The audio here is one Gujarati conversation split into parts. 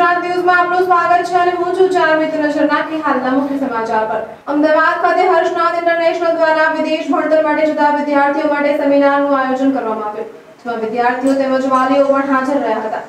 ગુજરાત ન્યૂઝમાં આપનું સ્વાગત છે અને હું છું ચારમિત નજર નાખી હાલના મુખ્ય સમાચાર પર. અમદાવાદ ખાતે હર્ષનાથ ઇન્ટરનેશનલ દ્વારા વિદેશ ભણતર માટે જતા વિદ્યાર્થીઓ માટે સેમિનારનું આયોજન કરવામાં આવ્યું. જેમાં વિદ્યાર્થીઓ તેમજ વાલીઓ પણ હાજર રહ્યા હતા.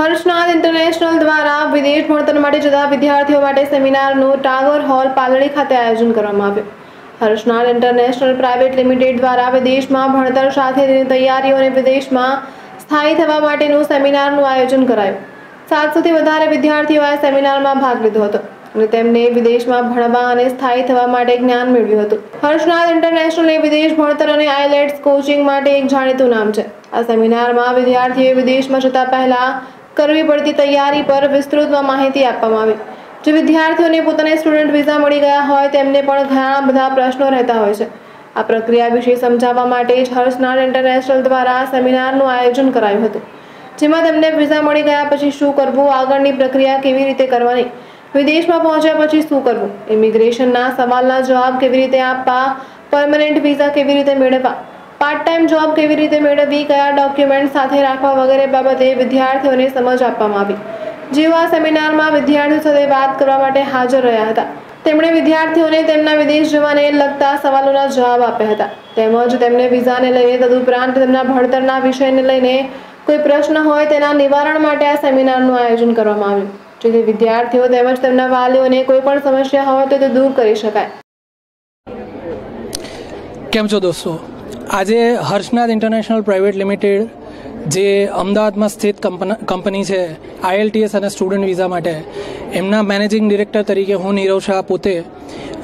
હર્ષનાથ ઇન્ટરનેશનલ દ્વારા વિદેશ ભણતર માટે જતા વિદ્યાર્થીઓ માટે સેમિનારનું ટાગોર હોલ પાલડી ખાતે આયોજન કરવામાં આવ્યું. હર્ષનાથ ઇન્ટરનેશનલ પ્રાઇવેટ લિમિટેડ દ્વારા વિદેશમાં ભણતર સાથે તેની તૈયારીઓ અને વિદેશમાં સ્થાયી થવા માટેનું સેમિનારનું આયોજન કરાયું. સાતસોથી વધારે વિદ્યાર્થીઓએ સેમિનારમાં ભાગ લીધો હતો અને તેમને વિદેશમાં ભણવા અને સ્થાયી થવા માટે જ્ઞાન મેળવ્યું હતું. હર્ષનાથ ઇન્ટરનેશનલ એ વિદેશ ભણતર અને આઈલેટ્સ કોચિંગ માટે એક જાણીતું નામ છે. આ સેમિનારમાં વિદ્યાર્થીઓએ વિદેશમાં જતા પહેલા કરવી પડતી તૈયારી પર વિસ્તૃતમાં માહિતી આપવામાં આવી. જે વિદ્યાર્થીઓને પોતાને સ્ટુડન્ટ વિઝા મળી ગયા હોય તેમને પણ ઘણા બધા પ્રશ્નો રહેતા હોય છે. આ પ્રક્રિયા વિશે સમજાવવા માટે જ હર્ષનાથ ઇન્ટરનેશનલ દ્વારા સેમિનારનું આયોજન કરાયું હતું. જેમાં તેમને વિઝા મળી ગયા પછી શું કરવું, આગળની પ્રક્રિયા કેવી રીતે કરવાની, વિદેશમાં પહોંચ્યા પછી શું કરવું ઇમિગ્રેશનના સવાલના જવાબ કેવી રીતે આપવા પરમનન્ટ વિઝા કેવી રીતે મેળવવા પાર્ટ ટાઈમ જોબ કેવી રીતે મેળવવી, કયા ડોક્યુમેન્ટ સાથે રાખવા વગેરે બાબતે વિદ્યાર્થીઓને સમજ આપવામાં આવી. આ સેમિનારમાં વિદ્યાર્થીઓ સાથે વાત કરવા માટે હાજર રહ્યા હતા. તેમણે વિદ્યાર્થીઓને તેમના વિદેશ જવાને લગતા સવાલોના જવાબ આપ્યા હતા. તેમજ તેમને વિઝાને લઈને તદુપરાંત તેમના ભણતરના વિષયને લઈને કોઈ પ્રશ્ન હોય તેના નિવારણ માટે આ સેમિનારનું આયોજન કરવામાં આવ્યું. જેથી વિદ્યાર્થીઓ તેમજ તેમના વાલીઓને કોઈ પણ સમસ્યા હોય તો તે દૂર કરી શકાય. કેમ છો દોસ્તો? આજે હર્ષનાથ ઇન્ટરનેશનલ પ્રાઇવેટ લિમિટેડ જે અમદાવાદમાં સ્થિત કંપની છે આઈએલટીએસ અને સ્ટુડન્ટ વિઝા માટે. એમના મેનેજિંગ ડિરેક્ટર તરીકે હું નીરવ શાહ પોતે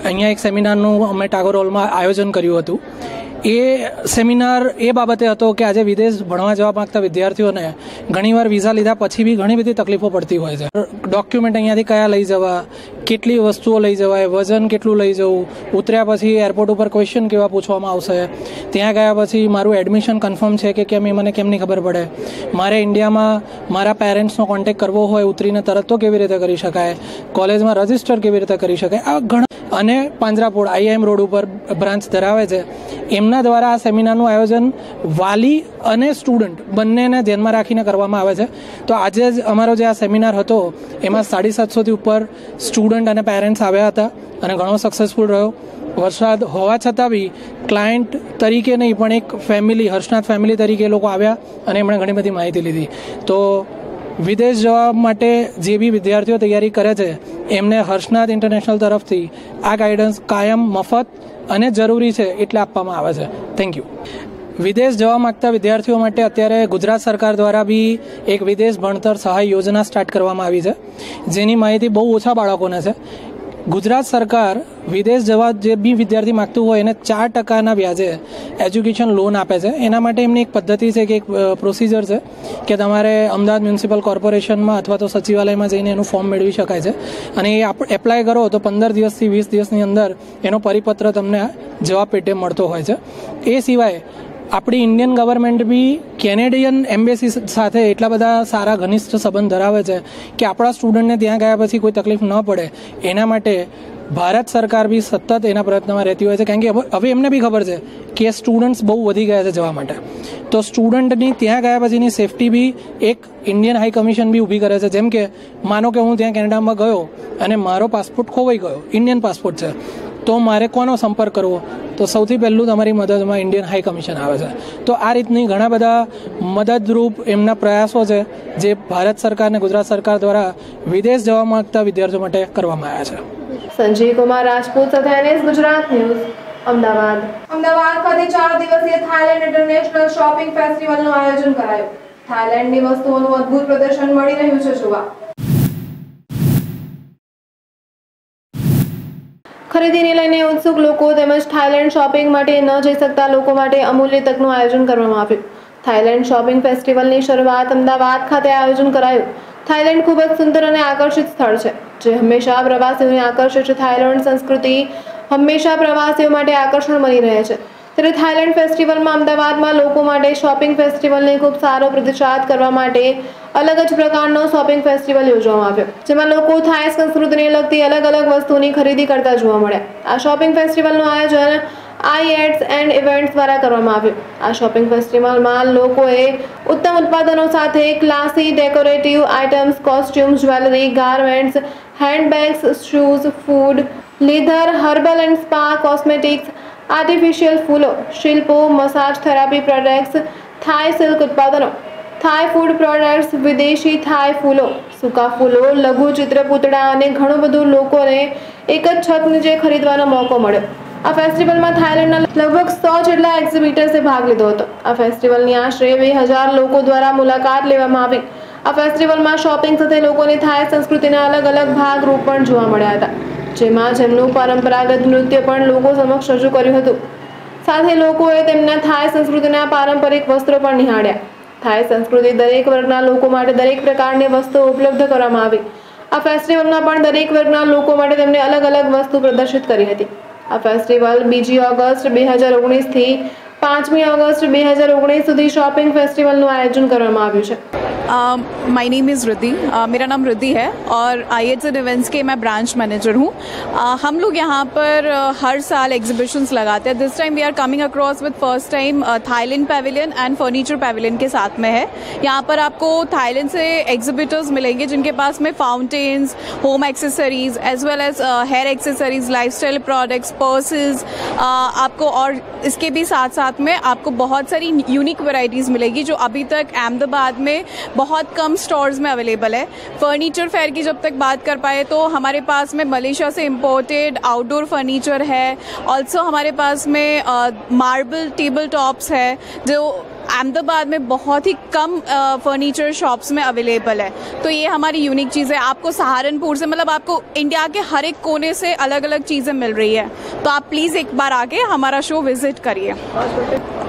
અહીંયા એક સેમિનારનું અમે ટાગોર હોલમાં આયોજન કર્યું હતું. એ સેમિનાર એ બાબતે હતો કે આજે વિદેશ ભણવા જવા માંગતા વિદ્યાર્થીઓને ઘણીવાર વિઝા લીધા પછી બી ઘણી બધી તકલીફો પડતી હોય છે. ડોક્યુમેન્ટ અહીંયાથી કયા લઈ જવા, કેટલી વસ્તુઓ લઈ જવાય, વજન કેટલું લઈ જવું, ઉતર્યા પછી એરપોર્ટ ઉપર ક્વેશ્ચન કેવા પૂછવામાં આવશે, ત્યાં ગયા પછી મારું એડમિશન કન્ફર્મ છે કે કેમ એ મને કેમની ખબર પડે. મારે ઇન્ડિયામાં મારા પેરેન્ટ્સનો કોન્ટેક્ટ કરવો હોય ઉતરીને તરત તો કેવી રીતે કરી શકાય? કોલેજમાં રજિસ્ટર કેવી રીતે કરી શકાય? આ ઘણા અને પાંજરાપોળ આઈઆઈએમ રોડ ઉપર બ્રાન્ચ ધરાવે છે. એમના દ્વારા આ સેમિનારનું આયોજન વાલી અને સ્ટુડન્ટ બંનેને ધ્યાનમાં રાખીને કરવામાં આવે છે. તો આજે જ અમારો જે આ સેમિનાર હતો, એમાં સાડી સાતસોથી ઉપર સ્ટુડન્ટ અને પેરેન્ટ્સ આવ્યા હતા અને ઘણો સક્સેસફુલ રહ્યો. વરસાદ હોવા છતાં બી ક્લાયન્ટ તરીકે નહીં, પણ એક ફેમિલી હર્ષનાથ ફેમિલી તરીકે લોકો આવ્યા અને એમણે ઘણી બધી માહિતી લીધી. તો વિદેશ જવા માટે જે બી વિદ્યાર્થીઓ તૈયારી કરે છે, એમને હર્ષનાથ ઇન્ટરનેશનલ તરફથી આ ગાઈડન્સ કાયમ મફત અને જરૂરી છે એટલે આપવામાં આવે છે. થેન્ક યુ વિદેશ જવા માગતા વિદ્યાર્થીઓ માટે અત્યારે ગુજરાત સરકાર દ્વારા બી એક વિદેશ ભણતર સહાય યોજના સ્ટાર્ટ કરવામાં આવી છે. જેની માહિતી બહુ ઓછા બાળકોને છે. ગુજરાત સરકાર વિદેશ જવા જે બી વિદ્યાર્થી માગતું હોય એને ચાર ટકાના વ્યાજે એજ્યુકેશન લોન આપે છે. એના માટે એમની એક પદ્ધતિ છે કે એક પ્રોસિજર છે કે તમારે અમદાવાદ મ્યુનિસિપલ કોર્પોરેશનમાં અથવા તો સચિવાલયમાં જઈને એનું ફોર્મ મેળવી શકાય છે. અને એ એપ્લાય કરો તો પંદર દિવસથી વીસ દિવસની અંદર એનો પરિપત્ર તમને જવાબ પેટે મળતો હોય છે. એ સિવાય આપણી ઇન્ડિયન ગવર્મેન્ટ બી કેનેડિયન એમ્બેસી સાથે એટલા બધા સારા ઘનિષ્ઠ સંબંધ ધરાવે છે કે આપણા સ્ટુડન્ટને ત્યાં ગયા પછી કોઈ તકલીફ ન પડે. એના માટે ભારત સરકાર બી સતત એના પ્રયત્નમાં રહેતી હોય છે. કારણ કે હવે એમને બી ખબર છે કે સ્ટુડન્ટ્સ બહુ વધી ગયા છે જવા માટે. તો સ્ટુડન્ટની ત્યાં ગયા પછીની સેફટી બી એક ઇન્ડિયન હાઈ કમિશન બી ઊભી કરે છે. જેમ કે માનો કે હું ત્યાં કેનેડામાં ગયો અને મારો પાસપોર્ટ ખોવાઈ ગયો. ઇન્ડિયન પાસપોર્ટ છે. તો મારે કોનો સંપર્ક કરવો? તો સૌથી પહેલું તમારી મદદમાં ઇન્ડિયન હાઈ કમિશન આવે છે. તો આ રીતની ઘણા બધા મદદરૂપ એમના પ્રયાસો છે જે ભારત સરકાર અને ગુજરાત સરકાર દ્વારા વિદેશ જવા માંગતા વિદ્યાર્થીઓ માટે કરવામાં આવ્યા છે. સંજીવ કુમાર રાજપૂત સાથે એનએસ ગુજરાત ન્યૂઝ અમદાવાદ. અમદાવાદ ખાતે ચાર દિવસીય થાઈલેન્ડ ઇન્ટરનેશનલ શોપિંગ ફેસ્ટિવલનું આયોજન કરાયું. થાઈલેન્ડની વસ્તુઓનું અદ્ભુત પ્રદર્શન મળી રહ્યું છે જોવા. ખરીદીને લઈને ઉત્સુક લોકો તેમજ થાઈલેન્ડ શોપિંગ માટે ન જઈ શકતા લોકો માટે અમૂલ્ય તકનું આયોજન કરવામાં આવ્યું. થાઈલેન્ડ શોપિંગ ફેસ્ટિવલની શરૂઆત અમદાવાદ ખાતે આયોજન કરાયું. થાઈલેન્ડ ખૂબ જ સુંદર અને આકર્ષિત સ્થળ છે, જે હંમેશા પ્રવાસીઓને આકર્ષે છે થાઈલેન્ડ સંસ્કૃતિ હંમેશા પ્રવાસીઓ માટે આકર્ષણ બની રહે છે. ત્યારે થાઈલેન્ડ ફેસ્ટિવલમાં અમદાવાદમાં લોકો માટે શોપિંગ ફેસ્ટિવલને ખૂબ સારો પ્રતિસાદ કરવા માટે અલગ જ પ્રકારનો શોપિંગ ફેસ્ટિવલ યોજવામાં આવ્યો, જેમાં લોકો થાઈ સંસ્કૃતિને લગતી અલગ અલગ વસ્તુની ખરીદી કરતા જોવા મળ્યા. આ શોપિંગ ફેસ્ટિવલનું આયોજન આઈ એડ્સ એન્ડ ઇવેન્ટ્સ દ્વારા કરવામાં આવ્યું. આ શોપિંગ ફેસ્ટિવલમાં લોકોએ ઉત્તમ ઉત્પાદનો સાથે classy, decorative items costume jewellery, garments, handbags, shoes, food, leather, herbal and spa, cosmetics artificial ફૂલો શિલ્પો massage therapy products Thai silk ઉત્પાદનો થાઈ ફૂડ પ્રોડક્ટ્સ વિદેશી થાઈ ફૂલો સૂકા ફૂલો લઘુ ચિત્ર પૂતળા અને ઘણું બધું લોકોને એક જ છત નીચે ખરીદવાનો મોકો મળ્યો આ ફેસ્ટિવલમાં થાઈલેન્ડના લગભગ સો જેટલા એક્ઝિબિટર્સે ભાગ લીધો હતો આ ફેસ્ટિવલની આશરે બે હજાર લોકો દ્વારા મુલાકાત લેવામાં આવી આ ફેસ્ટિવલમાં શોપિંગ સાથે લોકોની થાઈ સંસ્કૃતિના અલગ અલગ ભાગ રૂપ પણ જોવા મળ્યા હતા જેમાં જેમનું પરંપરાગત નૃત્ય પણ લોકો સમક્ષ રજૂ કર્યું હતું. સાથે લોકોએ તેમના થાઈ સંસ્કૃતિના પારંપરિક વસ્ત્રો પણ નિહાળ્યા. થાઈ સંસ્કૃતિ દરેક વર્ગના લોકો માટે દરેક પ્રકારની વસ્તુઓ ઉપલબ્ધ કરવામાં આવી. આ ફેસ્ટિવલમાં પણ દરેક વર્ગના લોકો માટે તેમને અલગ અલગ વસ્તુ પ્રદર્શિત કરી હતી. આ ફેસ્ટિવલ બીજી ઓગસ્ટ બે હજાર ઓગણીસથી પાંચમી ઓગસ્ટ બે હજાર ઓગણીસ સુધી શોપિંગ ફેસ્ટિવલનું આયોજન કરવામાં આવ્યું છે. माय नेम इज़ रिद्धि मेरा नाम रिद्धि है और आई एट्स एंड इवेंट्स के मैं ब्रांच मैनेजर हूँ। Uh, हम लोग यहाँ पर uh, हर साल एग्जीबिशंस लगाते हैं। This time we are coming across with first time Thailand pavilion and furniture pavilion के साथ में है। यहाँ पर आपको थाईलैंड से एग्जिबिटर्स मिलेंगे जिनके पास में fountains home accessories as well as hair accessories lifestyle products purses आपको और इसके भी साथ साथ में आपको बहुत सारी यूनिक वैरायटीज़ मिलेगी जो अभी तक अहमदाबाद में बहुत कम स्टोर्स में अवेलेबल है। फर्नीचर फेयर की जब तक बात कर पाए तो हमारे पास में मलेशिया से इम्पोर्टेड आउटडोर फर्नीचर है। ऑल्सो हमारे पास में मार्बल टेबल टॉप्स है, जो अहमदाबाद में बहुत ही कम फर्नीचर शॉप्स में अवेलेबल है। तो ये हमारी यूनिक चीज़ है। आपको सहारनपुर से मतलब आपको इंडिया के हर एक कोने से अलग अलग चीज़ें मिल रही है। तो आप प्लीज़ एक बार आके हमारा शो विज़िट करिए।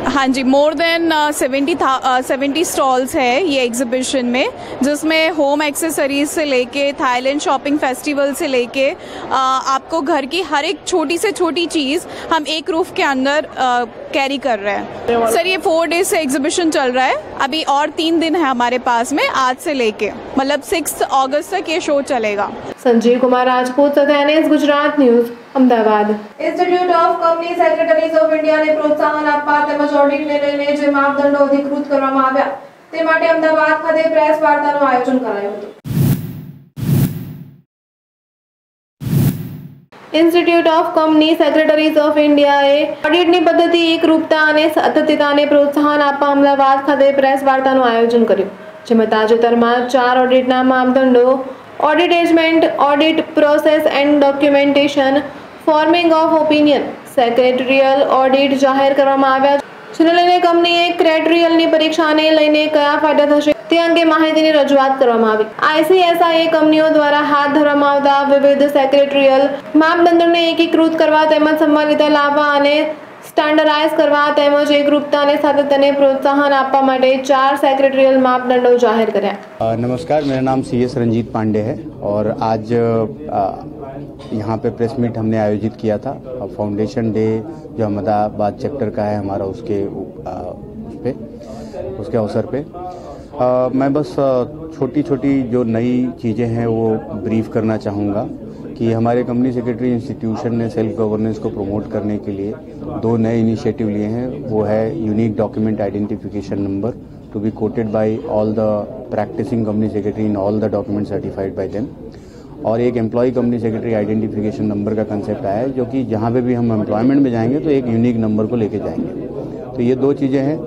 हाँ जी more than seventy seventy stalls है ये एग्जिबिशन में जिसमें होम एक्सेसरीज से लेके थाईलैंड शॉपिंग फेस्टिवल से लेके uh, आपको घर की हर एक छोटी से छोटी चीज़ हम एक रूफ के अंदर uh, कर रहे हैं सर ये फोर डेज से एग्जीबिशन चल रहा है अभी और तीन दिन है हमारे पास में आज से लेके मतलब सिक्स अगस्त तक ये शो चलेगा સંજીવ કુમાર રાજપૂત સાથે NS Gujarat news Ahmedabad institute of company secretaries of ઇન્ડિયાને પ્રોત્સાહન આપવા તેમજ ઓડિટને લઈને જે માપદંડો અધિકૃત કરવામાં આવ્યા તે માટે અમદાવાદ ખાતે પ્રેસ વાર્તાનું આયોજન કરાયું હતું institute of company secretaries of ઇન્ડિયાએ ઓડિટની પદ્ધતિ, એકરૂપતા અને સતતતાને પ્રોત્સાહન આપવા અમદાવાદ ખાતે પ્રેસ વાર્તાનું આયોજન કર્યું, જેમાં તાજેતરમાં ચાર ઓડિટના માપદંડો audit engagement audit process and documentation forming of opinion secretarial audit જાહેર કરવામાં આવ્યા લઈને કંપનીએ ક્રેટરિયલની પરીક્ષાને લઈને કયા ફાયદા થશે તે અંગે માહિતીની રજૂઆત કરવામાં આવી. આઈસીએસઆઈએ કંપનીઓ દ્વારા હાથ ધરવામાં આવતા વિવિધ સેક્રેટરિયલ માપદંડોને એકીકૃત કરવા તેમજ સંબંધિત લાવવા અને સ્ટાન્ડર્ડાઇઝ કરવા તેમજ એકરૂપતા અને સાતત્યને પ્રોત્સાહન આપવા માટે ચાર सेक्रेटरियल मापदंडों जाहिर કર્યા नमस्कार मेरा नाम सी एस रंजीत पांडे है और आज अ, यहाँ पे प्रेस मीट हमने आयोजित किया था फाउंडेशन डे जो अहमदाबाद चैप्टर का है हमारा उसके अ, उस पे उसके अवसर पे अ, मैं बस छोटी छोटी जो नई चीज़ें हैं वो ब्रीफ करना चाहूँगा कि हमारे कंपनी सेक्रेटरी इंस्टीट्यूशन ने सेल्फ गवर्नेंस को प्रमोट करने के लिए दो नए इनिशिएटिव लिए हैं। वो है unique document identification number to be quoted by all the practising company secretary in all the document certified by them और एक employ company secretary identification number का कंसेप्ट आया है, जो कि जहाँ पे भी हम एम्प्लॉयमेंट में जाएँगे तो एक यूनिक नंबर को लेके जाएँगे। तो ये दो चीज़ें हैं।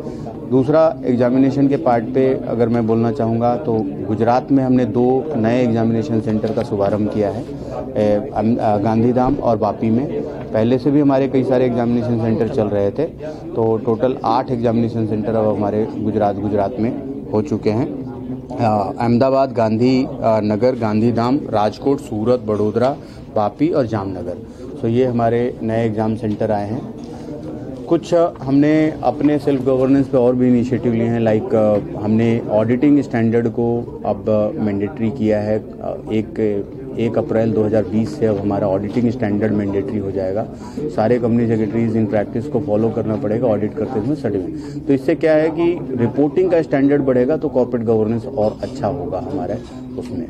दूसरा एग्जामिनेशन के पार्ट पे अगर मैं बोलना चाहूँगा तो गुजरात में हमने दो नए एग्जामिनेशन सेंटर का शुभारंभ किया है गांधीधाम और वापी में। पहले से भी हमारे कई सारे एग्जामिनेशन सेंटर चल रहे थे तो टोटल आठ एग्जामिनेशन सेंटर अब हमारे गुजरात गुजरात में हो चुके हैं। अहमदाबाद, गांधी नगर, गांधीधाम, राजकोट, सूरत, बड़ोदरा, वापी और जामनगर। सो ये हमारे नए एग्ज़ाम सेंटर आए हैं। कुछ हमने अपने सेल्फ गवर्नेंस पे और भी इनिशिएटिव लिए हैं लाइक हमने ऑडिटिंग स्टैंडर्ड को अब मैंडेटरी किया है। एक एक अप्रैल 2020 से अब हमारा ऑडिटिंग स्टैंडर्ड मैंडेटरी हो जाएगा। सारे कंपनी सेक्रेटरीज इन प्रैक्टिस को फॉलो करना पड़ेगा ऑडिट करते समय सर्टिफिकेट तो इससे क्या है कि रिपोर्टिंग का स्टैंडर्ड बढ़ेगा तो कॉर्पोरेट गवर्नेंस और अच्छा होगा हमारे उसमें।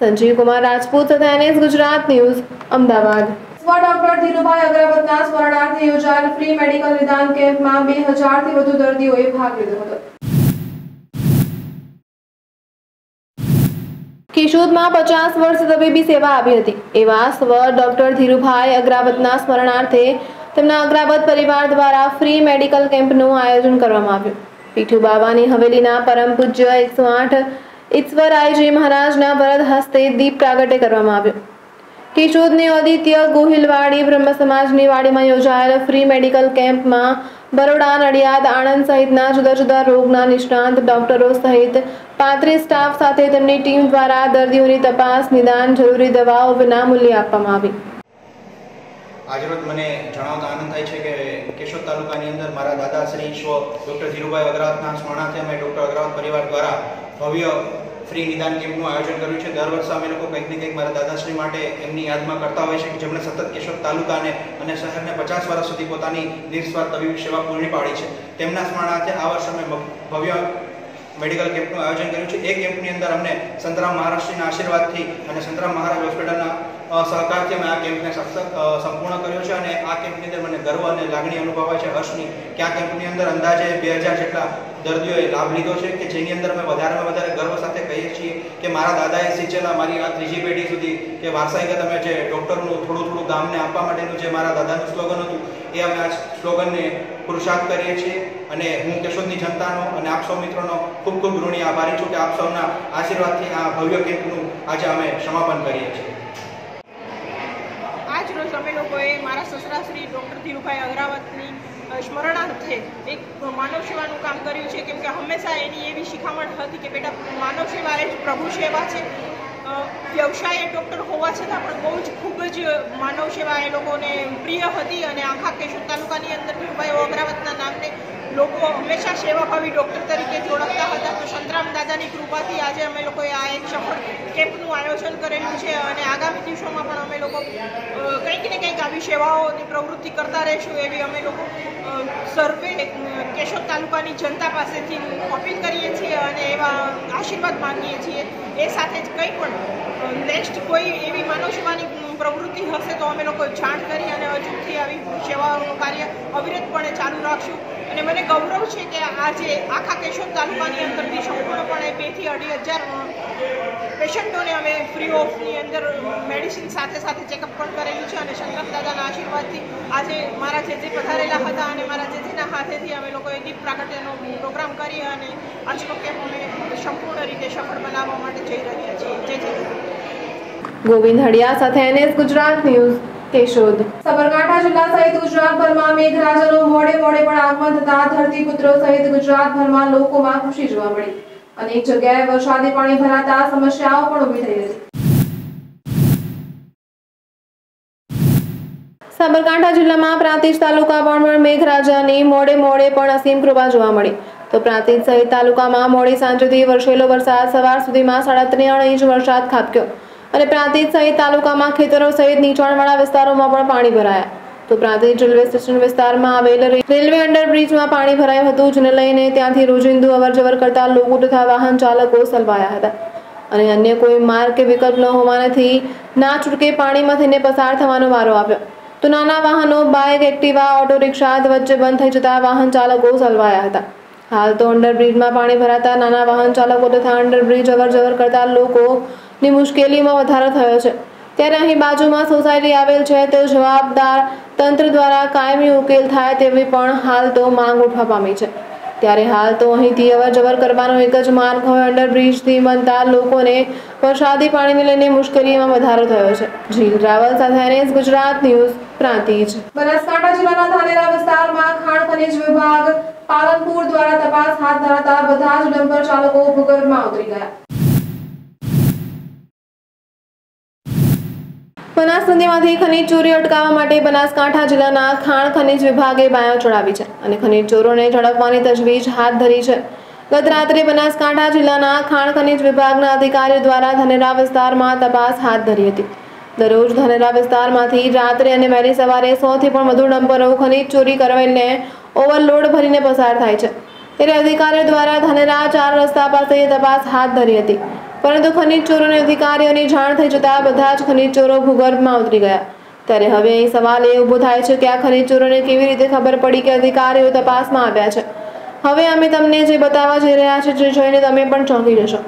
संजीव कुमार राजपूत गुजरात न्यूज़, अहमदाबाद। ડોક્ટર ધીરુભાઈ અગ્રવતના સ્મરણાર્થે યોજાયેલ ફ્રી મેડિકલ નિદાન કેમ્પમાં બે હજારથી વધુ દર્દીઓએ ભાગ લીધો હતો. કેશોદમાં પચાસ વર્ષ તબીબી સેવા આપી હતી. એવા સ્વ ડોક્ટર ધીરુભાઈ અગ્રાવતના સ્મરણાર્થે તેમના અગ્રાવત પરિવાર દ્વારા ફ્રી મેડિકલ કેમ્પનું આયોજન કરવામાં આવ્યું. પીઠુ બાવાની હવેલીના પરમ પૂજ્ય એકસો આઠ ઈશ્વરાયજી મહારાજના વરદ હસ્તે દીપ પ્રાગટ્ય કરવામાં આવ્યું. કેશોદની આદિત્ય ગોહિલવાડી બ્રહ્મ સમાજની વાડીમાં યોજાયેલ ફ્રી મેડિકલ કેમ્પમાં બરોડા, નડિયાદ, આણંદ સહિતના જુદા જુદા રોગના નિષ્ણાંત ડોક્ટરો સહિત પાંત્રીસ સ્ટાફ સાથે તેમની ટીમ દ્વારા દર્દીઓની તપાસ, નિદાન, જરૂરી દવાઓ વિનામૂલ્યે આપવામાં આવી. આજરોજ મને જણાવતા આનંદ થાય છે કે કેશોદ તાલુકાની અંદર મારા દાદાશ્રી સ્વ ડૉક્ટર ધીરુભાઈ અગ્રવાતના સ્મરણાર્થે અમે ડૉક્ટર અગ્રવાત પરિવાર દ્વારા ભવ્ય ફ્રી નિદાન કેમ્પનું આયોજન કર્યું છે. દર વર્ષે અમે લોકો કંઈક ને કંઈક મારા દાદાશ્રી માટે એમની યાદમાં કરતા હોય છે કે જેમણે સતત કેશોદ તાલુકાને અને શહેરને પચાસ વર્ષ સુધી પોતાની નિસ્વાર્થ તબીબી સેવા પૂરી પાડી છે. તેમના સ્મરણાર્થે આ વર્ષે અમે ભવ્ય મેડિકલ કેમ્પનું આયોજન કર્યું છે. એ કેમ્પની અંદર અમને સંતરામ મહારાષ્ટ્રીના આશીર્વાદથી અને સંતરામ મહારાજ હોસ્પિટલના સહકારથી અમે આ કેમ્પને સંપૂર્ણ કર્યો છે અને આ કેમ્પની અંદર મને ગર્વ અને લાગણી અનુભવાય છે હર્ષની કે આ કેમ્પની અંદર અંદાજે બે હજાર જેટલા દર્દીઓએ લાભ લીધો છે કે જેની અંદર અમે વધારેમાં વધારે ગર્વ સાથે કહીએ છીએ કે મારા દાદાએ સિંચેલા મારી આ ત્રીજી પેઢી સુધી કે વારસાઈગત અમે જે ડૉક્ટરનું થોડું થોડું ગામને આપવા માટેનું જે મારા દાદાનું સ્લોગન હતું, એ અમે આ સ્લોગનને પુરુષાર્થ કરીએ છીએ અને હું કેશોદની જનતાનો અને આપ સૌ મિત્રોનો ખૂબ ખૂબ ઋણી આભારી છું કે આપ સૌના આશીર્વાદથી આ ભવ્ય કેમ્પનું આજે અમે સમાપન કરીએ છીએ. આજ રોજ અમે લોકોએ મારા સસરાશ્રી ડૉક્ટર ધીરુભાઈ અગ્રાવતની સ્મરણાર્થે એક માનવ સેવાનું કામ કર્યું છે, કેમ કે હંમેશા એની એવી શિખામણ હતી કે બેટા, માનવ સેવા એ જ પ્રભુ સેવા છે. વ્યવસાય ડૉક્ટર હોવા છતાં પણ બહુ જ ખૂબ જ માનવ સેવા એ લોકોને પ્રિય હતી અને આખા કેશોદ તાલુકાની અંદર ધીરુભાઈ અમરાવતના નામને લોકો હંમેશા સેવાભાવી ડૉક્ટર તરીકે જોડાતા હતા. તો સંતરામ દાદાની કૃપાથી આજે અમે લોકોએ આ એક સફળ કેમ્પનું આયોજન કરેલું છે અને આગામી દિવસોમાં પણ અમે લોકો કંઈક ને કંઈક આવી સેવાઓની પ્રવૃત્તિ કરતા રહીશું એવી અમે લોકો સર્વે કેશોદ તાલુકાની જનતા પાસેથી અપીલ કરીએ છીએ અને એવા આશીર્વાદ માંગીએ છીએ. એ સાથે જ કંઈ પણ નેક્સ્ટ કોઈ એવી માનવ સેવાની પ્રવૃત્તિ હશે તો અમે લોકો જાણ કરી અને હજુથી આવી સેવાઓનું કાર્ય અવિરતપણે ચાલુ રાખશું. અને મને ગૌરવ છે કે આજે આખા કેશોદ તાલુકાની અંદરથી સંપૂર્ણપણે બેથી અઢી હજાર પેશન્ટોને અમે ફ્રી ઓફની અંદર મેડિસિન સાથે સાથે ચેકઅપ પણ કરેલું છે અને શંકર દાદાના આશીર્વાદથી આજે મારા જે જે પધારેલા હતા અને મારા જેજેના હાથેથી અમે લોકોએ દીપ પ્રાગટ્યનો પ્રોગ્રામ કરી અને આજનો કેમ્પ અમે સંપૂર્ણ રીતે સફળ બનાવવા માટે જઈ રહ્યા છીએ. જય જય. ગોવિંદ હડિયા સાથે એનએસ ગુજરાત ન્યૂઝ, કેશોદ. સાબરકાંઠા જિલ્લા સહિત ગુજરાતભરમાં મેઘરાજાનું મોડે મોડે પણ આગમન થતા ધરતીપુત્રો સહિત ગુજરાતભરમાં લોકોમાં ખુશી જોવા મળી. અનેક જગ્યાએ વરસાદી પાણી ભરાતા સમસ્યાઓ પણ ઊભી થઈ હતી સાબરકાંઠા જિલ્લામાં પ્રાંતિજ તાલુકા પણ મેઘરાજાની મોડે મોડે પણ અસીમ કૃપા જોવા મળી. તો પ્રાંતિજ સહિત તાલુકામાં મોડી સાંજથી વરસેલો વરસાદ સવાર સુધીમાં સાડા ત્રણ ઇંચ વરસાદ ખાબક્યો. અને પ્રાંતિજ સહિત તાલુકામાં ખેતરો સહિત નીચાણવાળા વિસ્તારોમાં પણ પાણી ભરાયા. તો પ્રાંતિજ રેલવે સ્ટેશન વિસ્તારમાં આવેલ રેલવે અંડરબ્રિજમાં પાણી ભરાયું હતું, જેને લઈને ત્યાંથી રોજિંદુ અવરજવર કરતા લોકો તથા વાહન ચાલકો સલવાયા હતા. અને અન્ય કોઈ માર્ગ કે વિકલ્પ ન હોવાથી ના છૂટકે પાણીમાં થઈને પસાર થવાનો વારો આવ્યો. તો નાના વાહનો, બાઇક, એક્ટિવા, ઓટો રિક્ષા વચ્ચે બંધ થઈ જતા વાહન ચાલકો સલવાયા હતા. હાલ તો અંડરબ્રિજમાં પાણી ભરાતા નાના વાહન ચાલકો તથા અંડરબ્રિજ અવર કરતા કરતા લોકોની મુશ્કેલીમાં વધારો થયો છે. ત્યારે અહીં બાજુમાં સોસાયટી આવેલ છે, તો જવાબદાર તંત્ર દ્વારા કાયમી ઉકેલ થાય તેવી પણ હાલ તો માંગ ઉઠવા પામી છે. ત્યારે હાલ તો અહીંથી અવર જવર કરવાનો એક જ માર્ગ હવે અંડરબ્રિજથી બનતા લોકોને વરસાદી પાણીને લઈને મુશ્કેલીમાં વધારો થયો છે. જીલ રાવલ સાથે ગુજરાત ન્યૂઝ પ્રાંતિજ બનાસકાંઠા જિલ્લાના ધાનેરા વિસ્તારમાં ખાણ ખનિજ વિભાગ પાલનપુર દ્વારા તપાસ હાથ ધરાતા બધા જ ડમ્પર ચાલકો ભૂગર્ભમાં ઉતરી ગયા. બનાસ નદીમાંથી ખનીજ ચોરી અટકાવવા માટે બનાસકાંઠા જિલ્લાના ખાણ ખનીજ વિભાગે બાયો ચડાવી છે અને ખનીજ ચોરોને ઝડપવાની તજવીજ હાથ ધરી છે. ગત રાત્રે બનાસકાંઠા જિલ્લાના ખાણ ખનીજ વિભાગના અધિકારીઓ દ્વારા ધનેરા વિસ્તારમાં તપાસ હાથ ધરી હતી. દરરોજ ધનેરા વિસ્તારમાંથી રાત્રે અને વહેલી સવારે સોથી પણ વધુ ડમ્પરો ખનીજ ચોરી કરાવીને ઓવરલોડ ભરીને પસાર થાય છે. ત્યારે અધિકારીઓ દ્વારા ધનેરા ચાર રસ્તા પાસે તપાસ હાથ ધરી હતી. પરંતુ ખનીજ ચોરોને અધિકારીઓની જાણ થઈ જતા બધા જ ખનીજ ચોરો ભૂગર્ભમાં ઉતરી ગયા. ત્યારે હવે સવાલ એ ઊભો થાય છે કે આ ખનીજ ચોરોને કેવી રીતે ખબર પડી કે અધિકારીઓ તપાસમાં આવ્યા છે? હવે અમે તમને જે બતાવવા જઈ રહ્યા છે જે જોઈને તમે પણ ચોંકી જશો.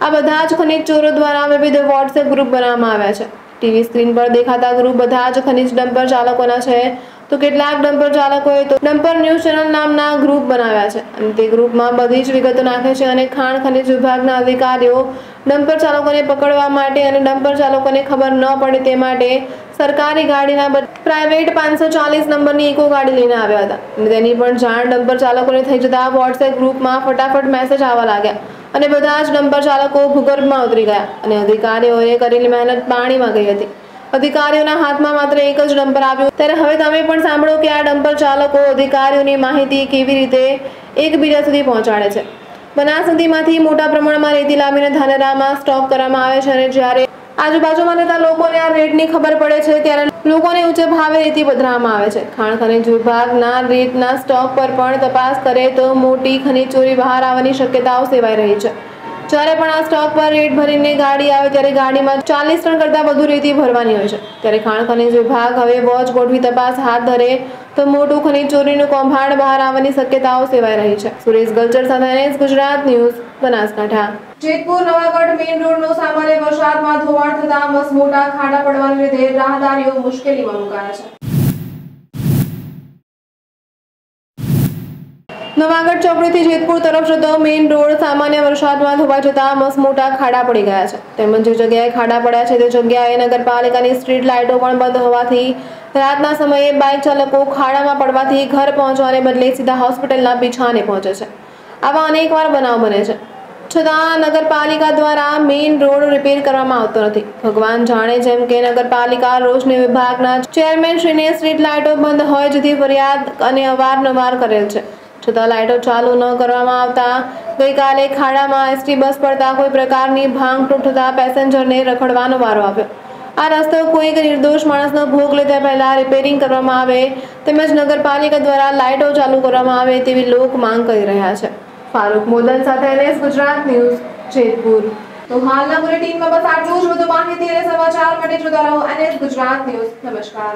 આ બધા જ ખનીજ ચોરો દ્વારા વિવિધ વોટ્સએપ ગ્રુપ બનાવવામાં આવ્યા છે. ટીવી સ્ક્રીન પર દેખાતા ગ્રુપ બધા જ ખનીજ ડમ્પર ચાલકોના છે તો કેટલાક ડમ્પર ચાલકોએ તો ડમ્પર ન્યૂઝ ચેનલ નામના ગ્રુપ બનાવ્યા છે. અને તે ગ્રુપમાં બધી જ વિગતો નાખે છે અને ખાણ ખનીજ વિભાગના અધિકારીઓ ડમ્પર ચાલકોને પકડવા માટે અને ડમ્પર ચાલકોને ખબર ન પડે તે માટે સરકારી ગાડીના પ્રાઇવેટ પાંચસો ચાલીસ નંબરની ઇકો ગાડી લઈને આવ્યા હતા. અને તેની પણ જાણ ડમ્પર ચાલકોને થઈ જતા વોટ્સએપ ગ્રુપમાં ફટાફટ મેસેજ આવવા લાગ્યા અને બધા જ ડમ્પર ચાલકો ભૂગર્ભમાં ઉતરી ગયા અને અધિકારીઓએ કરેલી મહેનત પાણીમાં ગઈ હતી. અધિકારીઓના હાથમાં માત્ર એક જ ડમ્પર આવ્યું. ત્યારે હવે તમે પણ સાંભળો કે આ ડમ્પર ચાલકો અધિકારીઓની માહિતી કેવી રીતે એકબીજા સુધી પહોંચાડે છે. બનાસ નદીમાંથી મોટા પ્રમાણમાં રેતી લાવીને ધાનેરામાં સ્ટોક કરવામાં આવે છે અને જ્યારે આજુબાજુમાં રહેતા લોકોને આ રેટની ખબર પડે છે, ત્યારે લોકોને ઊંચે ભાવે રેતી પધરાવવામાં આવે છે. ખાણ ખનીજ વિભાગના રેતના સ્ટોક પર પણ તપાસ કરે તો મોટી ખનીજ ચોરી બહાર આવવાની શક્યતાઓ સેવાઈ રહી છે. જ્યારે પણ આ સ્ટોક પર રેટ ભરીને ગાડી આવે ત્યારે ગાડીમાં ચાલીસ ટન કરતાં વધુ રેતી ભરવાની હોય છે. ત્યારે ખાણ ખનીજ વિભાગ હવે વોચ ગોઠવી તપાસ હાથ ધરે તો મોટું ખનીજ ચોરીનું કૌભાંડ બહાર આવવાની શક્યતાઓ સેવાઈ રહી છે. સુરેશ ગલચર સાથે ગુજરાત ન્યૂઝ, બનાસકાંઠા. જેતપુર, નવાગઢ મેઇન રોડનો સામાન્ય વરસાદમાં ધોવાણ થતા મસમોટા ખાડા પડવાને લીધે રાહદારીઓ મુશ્કેલીમાં મુકાયા છે. નવાગઢ ચોકડીથી જેતપુર તરફ જતો મેઇન રોડ સામાન્ય વરસાદમાં ધોવા જતા મસમોટા ખાડા પડી ગયા છે. તેમજ જે જગ્યાએ ખાડા પડ્યા છે તે જગ્યાએ નગરપાલિકાની સ્ટ્રીટ લાઇટો પણ બંધ હોવાથી રાતના સમયે બાઇક ચાલકો ખાડામાં પડવાથી ઘર પહોંચવાને બદલે સીધા હોસ્પિટલના પીછાને પહોંચે છે. આવા અનેકવાર બનાવ બને છે. છતાં નગરપાલિકા દ્વારા મેઇન રોડ રિપેર કરવામાં આવતો નથી. ભગવાન જાણે જેમ કે નગરપાલિકા રોશની વિભાગના ચેરમેન શ્રીને સ્ટ્રીટ લાઇટો બંધ હોય જેથી ફરિયાદ અને અવારનવાર કરેલ છે. છતાં લાઇટો ચાલુ ન કરવામાં આવતા ગઈકાલે ખાડામાં એસટી બસ પડતા કોઈ પ્રકારની ભાંગ તૂટતા પેસેન્જરને રખડવાનો વારો આવ્યો. આ રસ્તો કોઈક નિર્દોષ માણસનો ભોગ લેતા પહેલા રિપેરિંગ કરવામાં આવે તેમજ નગરપાલિકા દ્વારા લાઇટો ચાલુ કરવામાં આવે તેવી લોક માંગ કરી રહ્યા છે. ફારૂક મોદન સાથે એનએસ ગુજરાત ન્યૂઝ, જેતપુર. તો હાલના બુલેટિનમાં બસ આટલું જ. વધુ માહિતી અને સમાચાર માટે જોતા રહો એનએસ ગુજરાત ન્યૂઝ. નમસ્કાર.